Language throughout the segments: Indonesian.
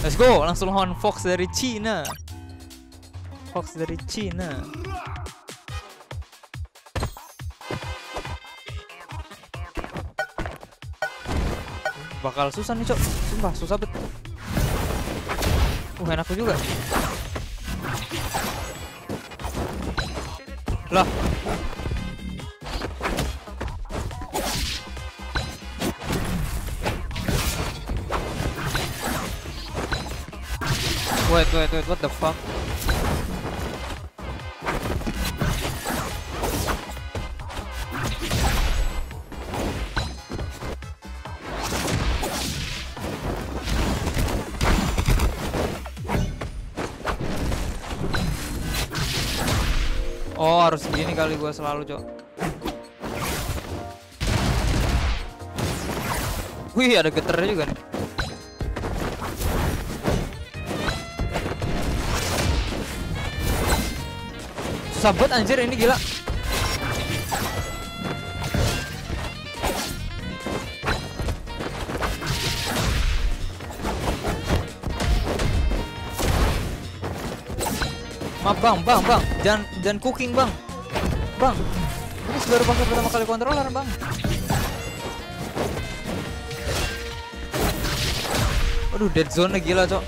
Let's go, langsung lawan Fox dari Cina. Fox dari Cina. Bakal susah nih, Cok. Sumpah, susah bet. Uh, enak juga. Lah. Wait, wait, wait, what the fuck? Oh harus gini kali gua selalu cok Wih ada geternya juga nih Banget anjir ini gila Maaf bang, bang, bang, jangan jangan cooking bang, bang. Ini baru pakai pertama kali controller bang. Aduh, dead zone gila cok.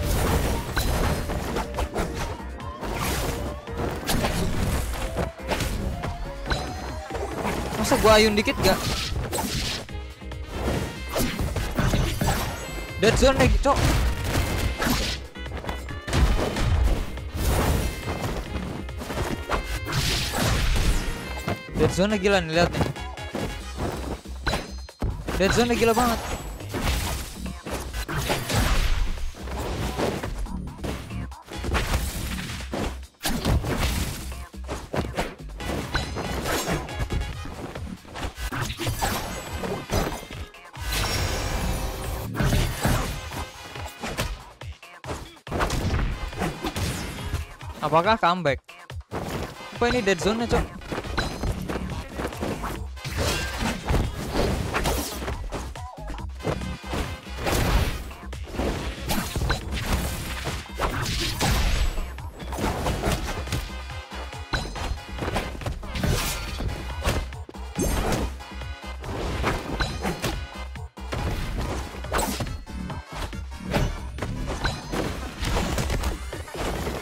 Masa gua ayun dikit gak? Dead zone lagi cok. Dead zone gila nih lihat nih. Dead zone gila banget. Apakah comeback? Apa ini dead zone-nya, Cok?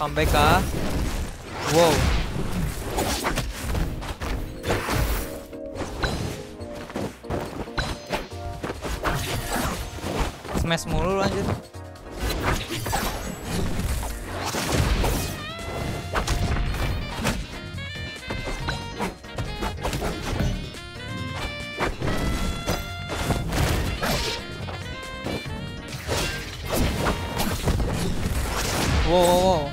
Comeback kah? Wow. Smash mulu lanjut. Wow, wow, wow.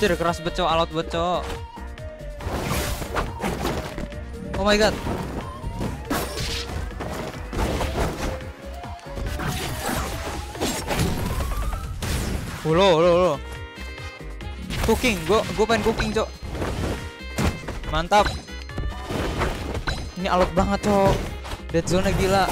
Anjir keras beco alot beco. Oh my god. Halo, halo, halo. Cooking, gua gua pengen cooking, Cok. Mantap. Ini alot banget, Cok. Dead zone gila.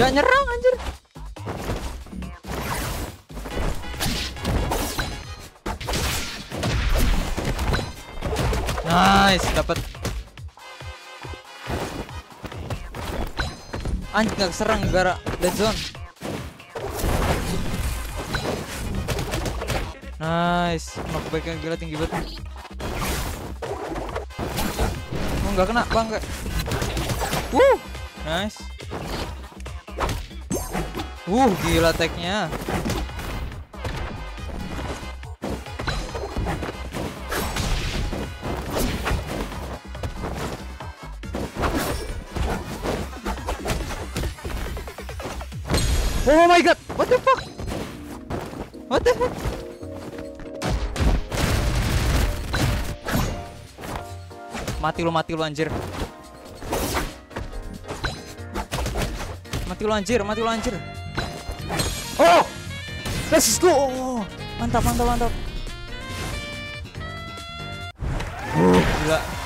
Gak nyerang anjir. Nice, dapat. Anjir gak serang gara dead zone. Nice, knockbacknya gila tinggi banget. Oh nggak kena bang kayak. Wuh, nice. Uh, gila tagnya. Oh my god, what the fuck? What the heck? Mati lu, mati lu anjir. Mati lu anjir, mati lu anjir. Oh! Let's go. Mantap, mantap, mantap. Gila.